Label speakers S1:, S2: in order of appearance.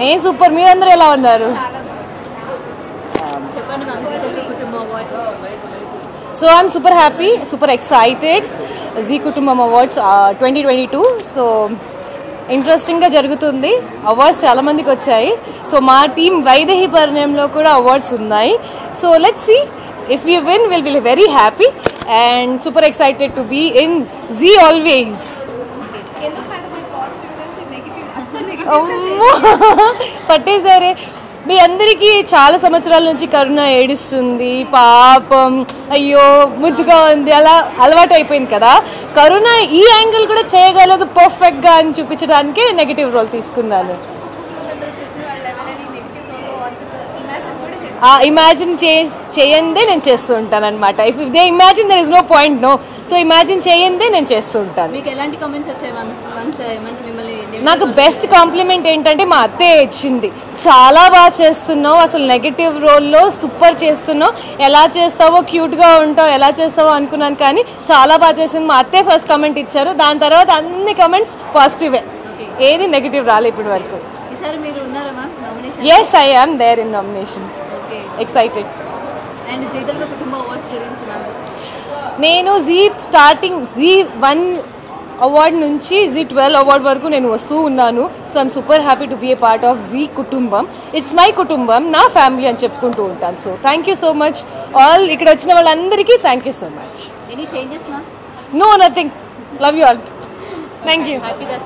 S1: నేను సూపర్ మీరందరూ ఎలా ఉన్నారు? So I'm super happy super excited Zee కుటుంబం awards twenty twenty two. So ఇంట్రెస్టింగ్గా జరుగుతుంది. అవార్డ్స్ చాలామందికి వచ్చాయి. సో మా టీం వైదేహి పరిణయంలో కూడా అవార్డ్స్ ఉన్నాయి. So let see if you win will will very happy and super excited to be in Zee always పట్టేశారే. మీ అందరికీ చాలా సంవత్సరాల నుంచి కరుణ ఏడుస్తుంది పాపం అయ్యో ముద్దుగా ఉంది అలా అలవాటు అయిపోయింది కదా. కరుణ ఈ యాంగిల్ కూడా చేయగలదు పర్ఫెక్ట్గా అని చూపించడానికే నెగిటివ్ రోల్ తీసుకున్నాను. ఇమాజిన్ చే చేయందే నేను చేస్తూ ఉంటాను అనమాట if they imagine there is no point no so imagine చేయందే నేను చేస్తూ ఉంటాను.
S2: మీకు ఎలాంటి కామెంట్స్ వచ్చాయి?
S1: నాకు బెస్ట్ కాంప్లిమెంట్ ఏంటంటే మా అత్తయ్య ఇచ్చింది. చాలా బాగా చేస్తున్నావు అసలు నెగిటివ్ రోల్లో సూపర్ చేస్తున్నావు. ఎలా చేస్తావో క్యూట్గా ఉంటావు ఎలా చేస్తావో అనుకున్నాను కానీ చాలా బాగా చేసింది. మా అత్తయ్య ఫస్ట్ కమెంట్ ఇచ్చారు. దాని తర్వాత అన్ని కమెంట్స్ పాజిటివే ఏది నెగిటివ్ రాలే ఇప్పటి వరకు yes I am there in nominations excited
S2: and జీతల్లి కుటుంబం అవార్డ్స్ గురించి మ్యామ్
S1: నేను Zee starting Zee one award నుంచి జీ ట్వెల్వ్ అవార్డ్ వరకు నేను వస్తూ ఉన్నాను. So I'm super happy to be a part of Zee కుటుంబం ఇట్స్ మై కుటుంబం నా ఫ్యామిలీ అని చెప్పుకుంటూ ఉంటాను. So thank you so much all ఇక్కడ వచ్చిన వాళ్ళందరికీ thank you so much
S2: any changes
S1: no nothing love you all thank you